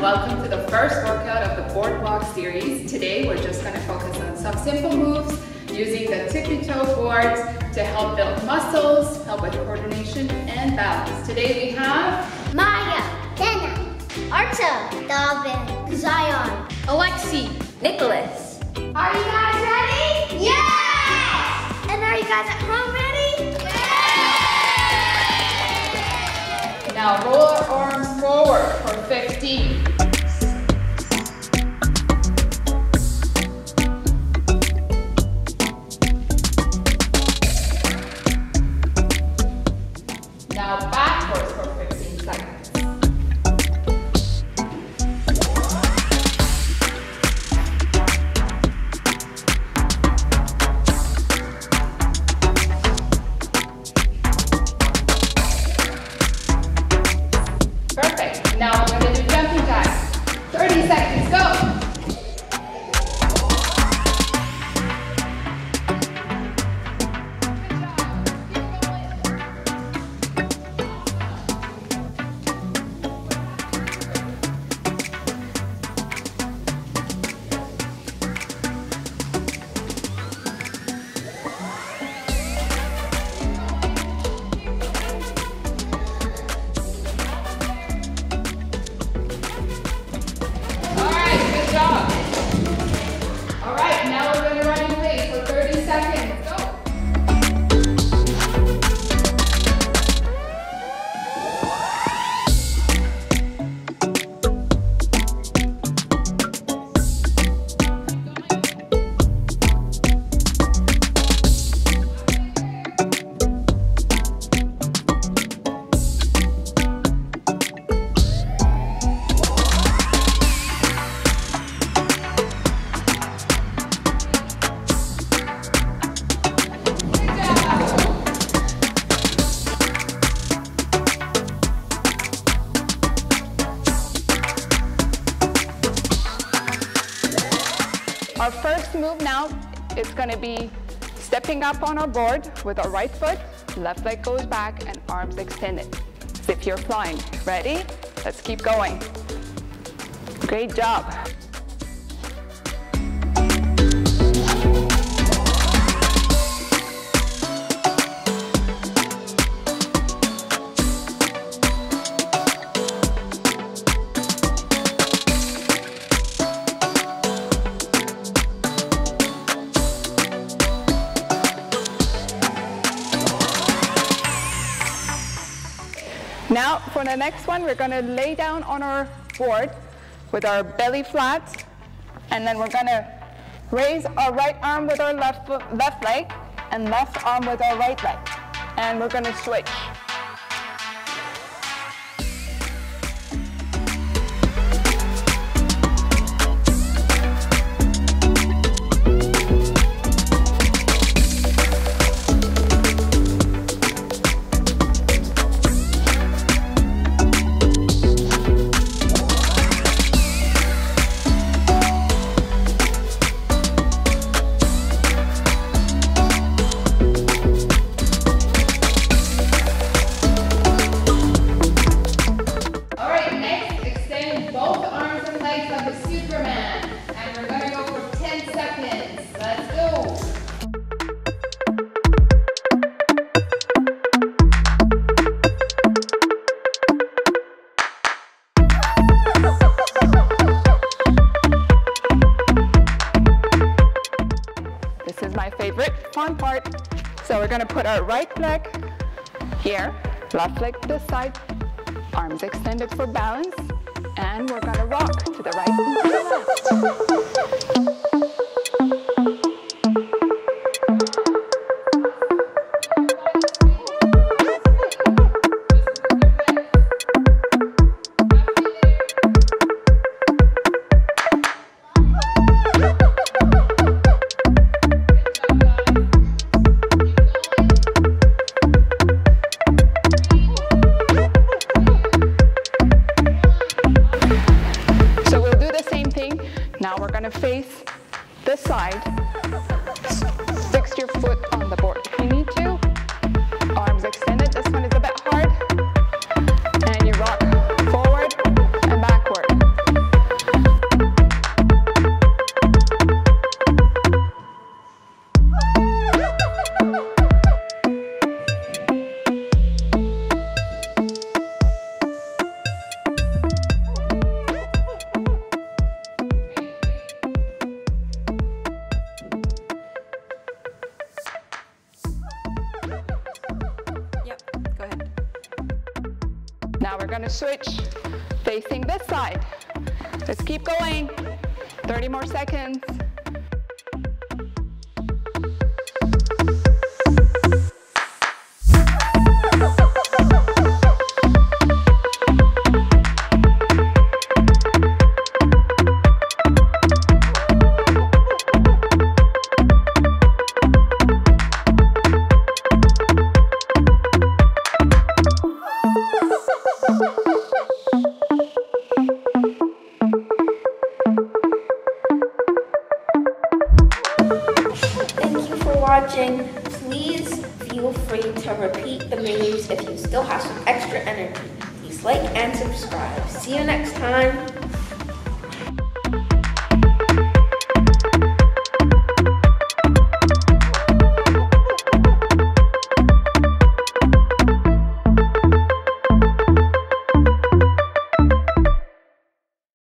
welcome to the first workout of the Boardwalk series. Today we're just going to focus on some simple moves using the tippy toe boards to help build muscles, help with coordination and balance. Today we have Maya, Dana, Arta, Davin, Zion, Alexi, Nicholas. Are you guys ready? Yes! And are you guys at home ready? Yes! Now roll our arms forward for 15. Our first move now is gonna be stepping up on our board with our right foot, left leg goes back and arms extended. If you're flying. Ready? Let's keep going. Great job. Now for the next one, we're gonna lay down on our board with our belly flat, and then we're gonna raise our right arm with our left, left leg, and left arm with our right leg. And we're gonna switch. Fun part. So we're gonna put our right leg here, left leg this side, arms extended for balance, and we're gonna rock to the right to face this side. Switch facing this side. Let's keep going. 30 more seconds. Watching. Please feel free to repeat the moves if you still have some extra energy. Please like and subscribe. See you next time.